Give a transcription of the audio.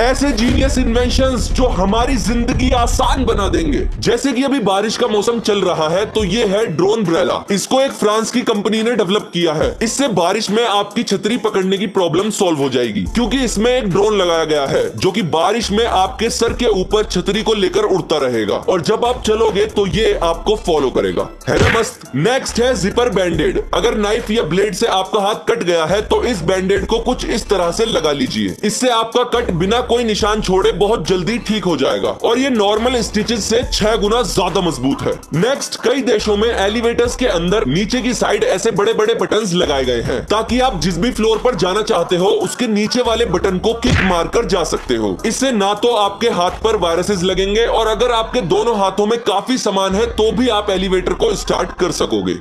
ऐसे genius invention जो हमारी ज़िंदगी आसान बना देंगे। जैसे कि अभी बारिश का मौसम चल रहा है तो ये है ड्रोन ब्रेला इसको एक फ्रांस की कंपनी ने डेवलप किया है। इससे बारिश में आपकी छतरी पकड़ने की प्रॉब्लम सॉल्व हो जाएगी। क्योंकि इसमें एक ड्रोन लगाया गया है, जो कि बारिश में आपके सर के ऊपर छतरी को लेकर उड़ता रहेगा। और जब आप चलोगे तो ये आपको फॉलो करेगा। है ना मस्त? नेक्स्ट है जिपर बैंडेड अगर नाइफ या ब्लेड से आपका हाथ कट गया है तो इस बैंडेड को कुछ इस तरह से लगा लीजिए। इससे आपका कट बिना कोई निशान छोड़े, बहुत जल्दी ठीक हो जाएगा। और ये नॉर्मल स्टिचेस से छह गुना ज़्यादा मज़बूत है। नेक्स्ट कई देशों में एलिवेटर्स के अंदर नीचे की साइड ऐसे बड़े बड़े बटन लगाए गए हैं, ताकि आप जिस भी फ्लोर पर जाना चाहते हो, उसके नीचे वाले बटन को किक मार कर जा सकते हो। इससे ना तो आपके हाथ पर वायरसेस लगेंगे, और अगर आपके दोनों हाथों में काफ़ी सामान है तो भी आप एलिवेटर को स्टार्ट कर सकोगे।